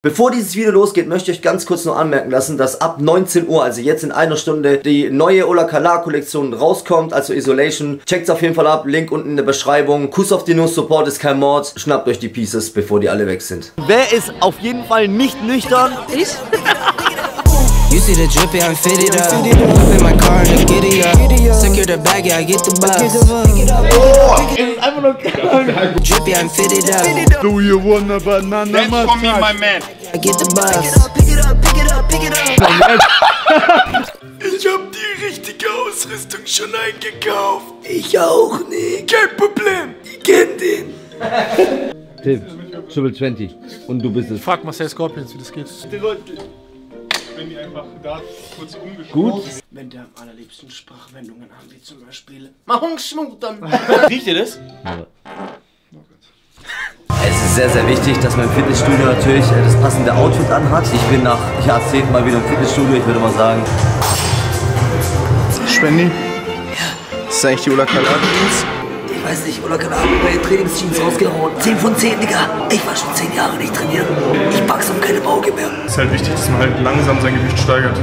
Bevor dieses Video losgeht, möchte ich euch ganz kurz noch anmerken lassen, dass ab 19 Uhr, also jetzt in einer Stunde, die neue Ola Kala Kollektion rauskommt, also Isolation. Checkt's auf jeden Fall ab, Link unten in der Beschreibung. Kuss auf die Nuss, Support ist kein Mord. Schnappt euch die Pieces, bevor die alle weg sind. Wer ist auf jeden Fall nicht nüchtern? Ich? You see the drippy, I'm fitted up. Hop in my car and giddy up. Secure the bag, yeah, I get the bus. Einfach nur Drippy, I'm fitted up. Do you want a banana That's for me, my man. I get the bus. Ich hab die richtige Ausrüstung schon eingekauft. Ich auch nicht. Kein Problem. Ich kenn den. Tim, Triple 20. Und du bist es. Frag Marcel Scorpions, wie das geht. Wenn die einfach da kurz umgeschrieben Gut. Wenn der am allerliebsten Sprachwendungen haben, wie zum Beispiel Mahungsschmutern. Riecht ihr das? Es ist sehr, sehr wichtig, dass man im Fitnessstudio natürlich äh, das passende Outfit anhat. Ich bin nach Jahrzehnten mal wieder im Fitnessstudio. Ich würde mal sagen, Spendi? Ja. Das ist eigentlich die Ola Jeans. ich weiß nicht, oder keine Ahnung, meine Trainingsjeans rausgehauen. 10 von 10, Digga. Ich war schon 10 Jahre nicht trainiert. Ich pack's um keine ist halt wichtig, dass man halt langsam sein Gewicht steigert.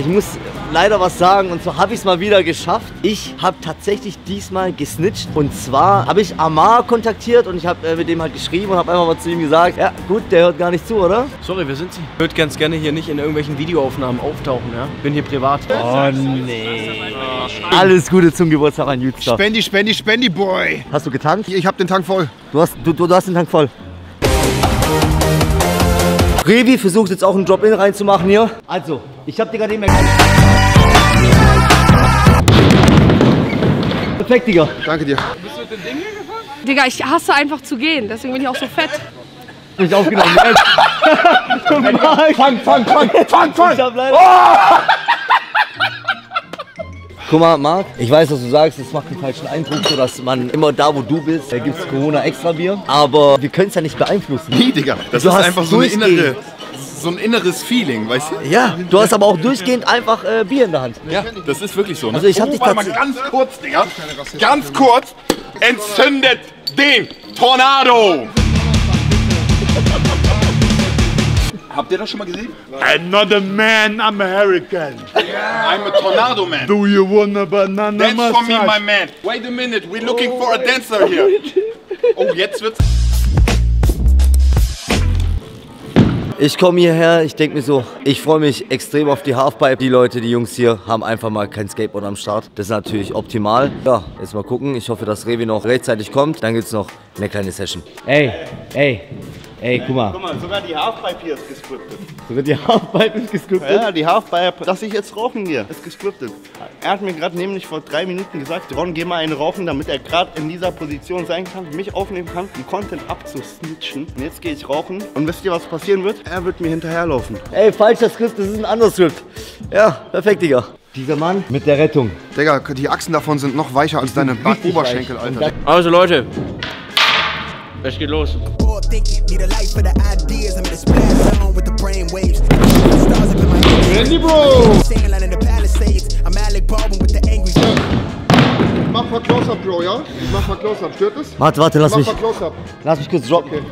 Ich muss leider was sagen und zwar habe ich es mal wieder geschafft. Ich habe tatsächlich diesmal gesnitcht und zwar habe ich Amar kontaktiert und ich habe äh, mit dem halt geschrieben und habe einfach mal zu ihm gesagt, ja gut, der hört gar nicht zu, oder? Sorry, wer sind Sie? Ich würde ganz gerne hier nicht in irgendwelchen Videoaufnahmen auftauchen, ja? Bin hier privat. Oh nee. Alles Gute zum Geburtstag an Jüdstar. Spendi, Spendi, Spendi, Boy. Hast du getankt? Ich hab den Tank voll. Du hast, du, du, du hast den Tank voll. Revi versucht jetzt auch einen Drop-In reinzumachen hier. Also, ich habe dir gerade eben erklärt. Perfekt, Digga. Danke dir. Digga, ich hasse einfach zu gehen, deswegen bin ich auch so fett. Nicht aufgenommen. fang, fang, fang, fang, fang. Ich hab leider... Guck mal, Marc, ich weiß, was du sagst, es macht den falschen Eindruck, so dass man immer da, wo du bist, da gibt's Corona extra Bier. Aber wir können es ja nicht beeinflussen. Nee, Digga. Das Du ist einfach so, eine innere, so ein inneres Feeling, weißt du? Ja, du hast aber auch durchgehend einfach äh, Bier in der Hand. Ja, das ist wirklich so. Ne? Also ich hab dich Warte mal ganz kurz, Digga. Ganz kurz. Entzündet den Tornado. Habt ihr das schon mal gesehen? I'm not a man, I'm American. I'm a Tornado Man. Do you want a banana Dance for me, my massage? man. Wait a minute, we're looking for a dancer here. Oh, jetzt wird's. Ich komme hierher, ich denke mir so, ich freue mich extrem auf die Halfpipe. Die Leute, die Jungs hier, haben einfach mal kein Skateboard am Start. Das ist natürlich optimal. Ja, jetzt mal gucken. Ich hoffe, dass Revi noch rechtzeitig kommt. Dann gibt es noch eine kleine Session. Ey, ey, ey, guck mal. Guck mal, sogar die Halfpipe hier ist gescriptet. Sogar die Halfpipe ist gescriptet. Ja, die Halfpipe, dass ich jetzt rauchen gehe, ist gescriptet. Er hat mir gerade nämlich vor drei Minuten gesagt, Ron, geh mal eine rauchen, damit er gerade in dieser Position sein kann, mich aufnehmen kann, um Content abzusnitchen. Und jetzt gehe ich rauchen. Und wisst ihr, was passieren wird? Er wird mir hinterherlaufen. Ey, falscher Skript, das ist ein anderes Skript. Ja, perfekt, Digga. Dieser Mann mit der Rettung. Digga, die Achsen davon sind noch weicher als deine Oberschenkel, Alter. Also Leute, es geht los. Forward thinking, need a light for the ideas. I'm in the splash zone with the brain waves. Stars up in my Randy Bro! Sailing in the Palisades. I'm Alec Baldwin with the angry. Mach mal Close-Up, Bro, ja? Ich mach mal Close-Up. Stört es? Warte, warte, lass Mach mich, mal Close-Up. lass mich kurz droppen.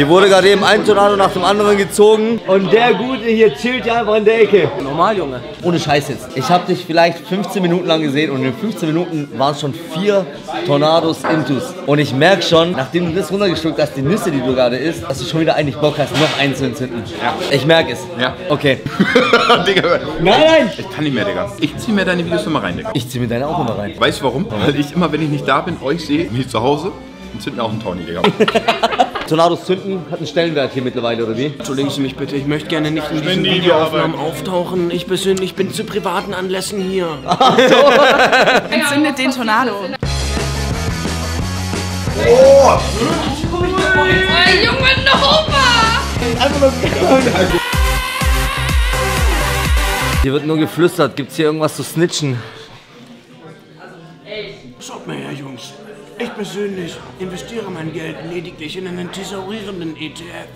Hier wurde gerade eben ein Tornado nach dem anderen gezogen und der Gute hier chillt ja einfach in der Ecke. Normal, Junge. Ohne Scheiß jetzt. Ich habe dich vielleicht 15 Minuten lang gesehen und in 15 Minuten waren schon vier Tornados Intus. Und ich merke schon, nachdem du das runtergeschluckt hast, die Nüsse, die du gerade isst, dass du schon wieder eigentlich Bock hast, noch einen zu entzünden. Ja. Ich merke es. Ja. Okay. Digga, Nein, nein! ich kann nicht mehr, Digga. Ich zieh mir deine Videos immer rein, Digga. Ich zieh mir deine auch immer rein. Weißt du warum? Weil ich immer, wenn ich nicht da bin, euch sehe, mich zu Hause und zünd mir auch einen Tony, Digga. Tornados zünden hat einen Stellenwert hier mittlerweile, oder wie? Entschuldigen Sie mich bitte, ich möchte gerne nicht in diesen Videoaufnahmen auftauchen. Ich persönlich bin zu privaten Anlässen hier. Entzündet den Tornado. Oh! Ey, Junge, Nova! Hier wird nur geflüstert. Gibt's hier irgendwas zu snitchen? Persönlich investiere mein Geld lediglich in einen thesaurierenden ETF.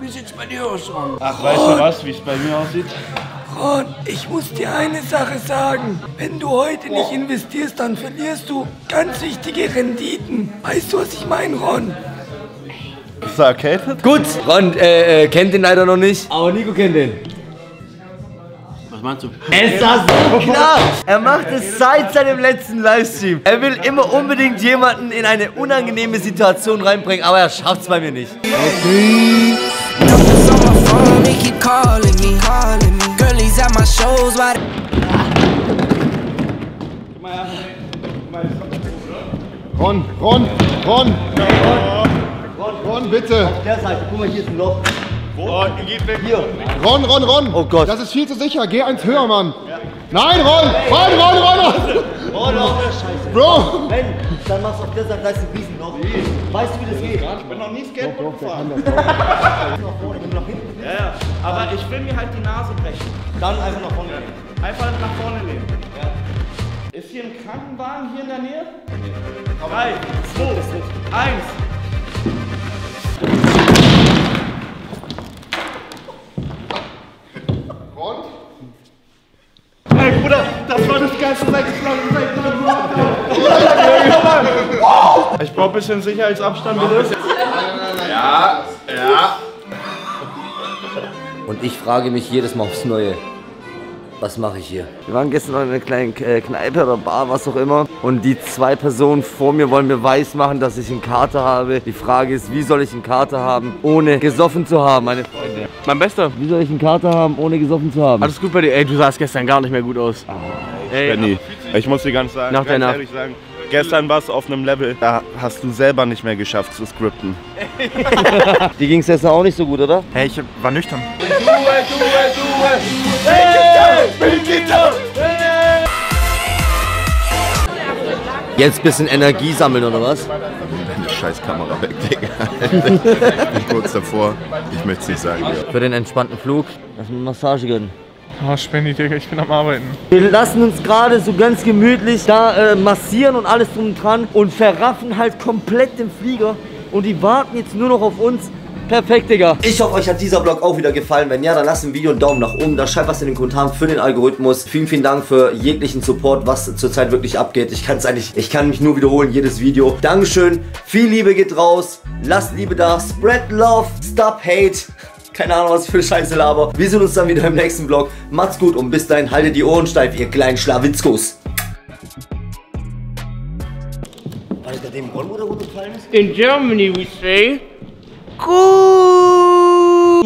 Wie sieht's bei dir aus, Ron? Ach, weißt du was, wie es bei mir aussieht? Ron, ich muss dir eine Sache sagen. Wenn du heute nicht investierst, dann verlierst du ganz wichtige Renditen. Weißt du, was ich meine, Ron? Ist er erkältet? Gut, Ron äh, äh, kennt den leider noch nicht, aber Nico kennt den. Was meinst du? Es ist so klar. Er macht es seit seinem letzten Livestream. Er will immer unbedingt jemanden in eine unangenehme Situation reinbringen, aber er schafft es bei mir nicht. Numbers on my phone, they keep calling me. Calling me. Girlies at my shows, why Ron, Ron, Ron. Ron, bitte. Der Seite, guck mal, hier ist ein Loch. Hier. Ron, Ron, Ron. Oh Gott. Das ist viel zu sicher. Geh eins höher, Mann. Nein, Ron. Ron, Ron, Ron. Oh, Loch. Scheiße. Bro. Wenn, dann machst du auf der Seite, da ist ein Riesenloch. Weißt du, wie das geht? Ich bin noch nie Skateboard gefahren. Ja, ja. Aber ich will mir halt die Nase brechen. dann einfach nach vorne gehen. Einfach nach vorne lehnen. Ist hier ein Krankenwagen hier in der Nähe? Drei, zwei, eins. Ron. Ey, Bruder, das war das geilste. Ich brauche ein bisschen Sicherheitsabstand, bitte. Ja, ja. Und ich frage mich jedes Mal aufs Neue, was mache ich hier? Wir waren gestern noch in einer kleinen äh, Kneipe oder Bar, was auch immer. Und die zwei Personen vor mir wollen mir weismachen, dass ich einen Kater habe. Die Frage ist, wie soll ich einen Kater haben, ohne gesoffen zu haben, meine Freunde? Mein Bester. Wie soll ich einen Kater haben, ohne gesoffen zu haben? Alles gut bei dir? Ey, du sahst gestern gar nicht mehr gut aus. Ey, Benny, ich muss dir ganz sagen, Nach ganz ehrlich sagen, gestern warst du auf einem Level, da hast du selber nicht mehr geschafft zu skripten. Die ging es gestern auch nicht so gut, oder? Hey, ich war nüchtern. Jetzt bisschen Energie sammeln, oder was? Die scheiß Kamera weg, Digga. ich bin kurz davor. Ich möchte es nicht sagen, ja. Für den entspannten Flug. Lass mir eine Massage gönnen. Oh, Spendi, Digga, ich bin am Arbeiten. Wir lassen uns gerade so ganz gemütlich da äh, massieren und alles drum und dran und verraffen halt komplett den Flieger. Und die warten jetzt nur noch auf uns. Perfekt, Digga. Ich hoffe, euch hat dieser Vlog auch wieder gefallen. Wenn ja, dann lasst ein Video einen Daumen nach oben da. Schreibt was in den Kommentaren für den Algorithmus. Vielen, vielen Dank für jeglichen Support, was zurzeit wirklich abgeht. Ich kann es eigentlich, ich kann mich nur wiederholen, jedes Video. Dankeschön. Viel Liebe geht raus. Lasst Liebe da. Spread Love. Stop Hate. Keine Ahnung, was für Scheiße laber. Wir sehen uns dann wieder im nächsten Vlog. Macht's gut und bis dahin haltet die Ohren steif, ihr kleinen Schlawitzkos. War das gerade dem Ron, wo der runtergefallen ist? In Germany we say. cool.